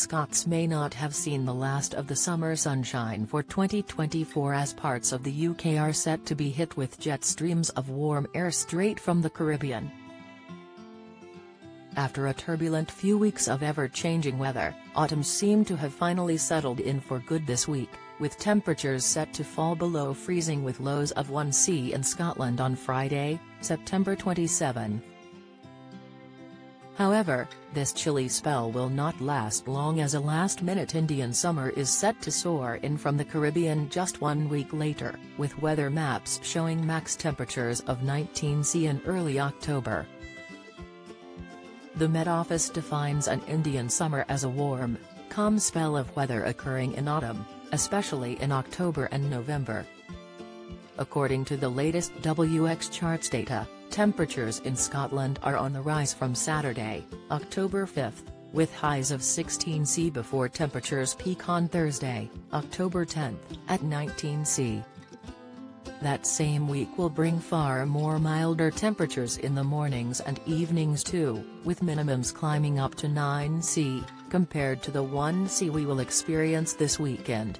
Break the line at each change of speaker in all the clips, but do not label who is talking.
Scots may not have seen the last of the summer sunshine for 2024 as parts of the UK are set to be hit with jet streams of warm air straight from the Caribbean. After a turbulent few weeks of ever-changing weather, autumn seemed to have finally settled in for good this week, with temperatures set to fall below freezing with lows of 1C in Scotland on Friday, September 27. However, this chilly spell will not last long as a last-minute Indian summer is set to soar in from the Caribbean just one week later, with weather maps showing max temperatures of 19C in early October. The Met Office defines an Indian summer as a warm, calm spell of weather occurring in autumn, especially in October and November. According to the latest WX charts data, Temperatures in Scotland are on the rise from Saturday, October 5, with highs of 16C before temperatures peak on Thursday, October 10, at 19C. That same week will bring far more milder temperatures in the mornings and evenings too, with minimums climbing up to 9C, compared to the 1C we will experience this weekend.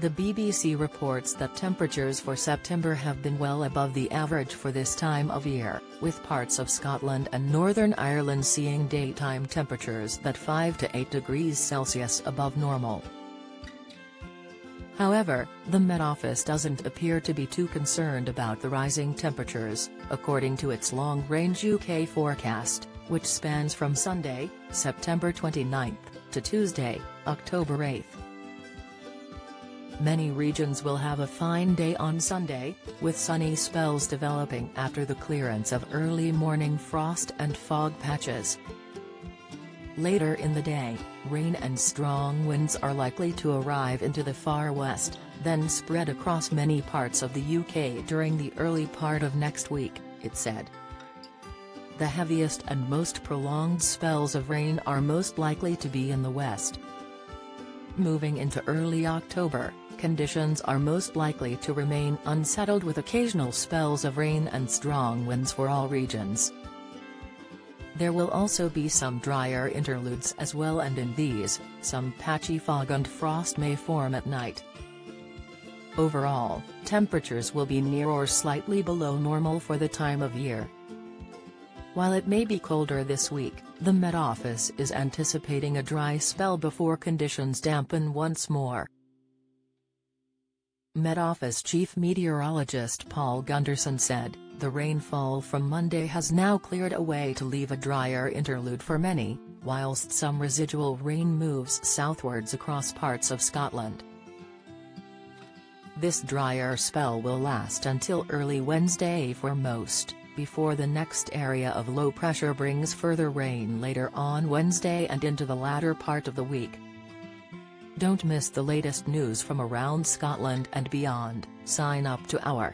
The BBC reports that temperatures for September have been well above the average for this time of year, with parts of Scotland and Northern Ireland seeing daytime temperatures that 5 to 8 degrees Celsius above normal. However, the Met Office doesn't appear to be too concerned about the rising temperatures, according to its long-range UK forecast, which spans from Sunday, September 29, to Tuesday, October 8. Many regions will have a fine day on Sunday, with sunny spells developing after the clearance of early morning frost and fog patches. Later in the day, rain and strong winds are likely to arrive into the far west, then spread across many parts of the UK during the early part of next week, it said. The heaviest and most prolonged spells of rain are most likely to be in the west. Moving into early October, conditions are most likely to remain unsettled with occasional spells of rain and strong winds for all regions. There will also be some drier interludes as well and in these, some patchy fog and frost may form at night. Overall, temperatures will be near or slightly below normal for the time of year. While it may be colder this week, the Met Office is anticipating a dry spell before conditions dampen once more. Met Office Chief Meteorologist Paul Gundersen said, the rainfall from Monday has now cleared away to leave a drier interlude for many, whilst some residual rain moves southwards across parts of Scotland. This drier spell will last until early Wednesday for most, before the next area of low pressure brings further rain later on Wednesday and into the latter part of the week. Don't miss the latest news from around Scotland and beyond, sign up to our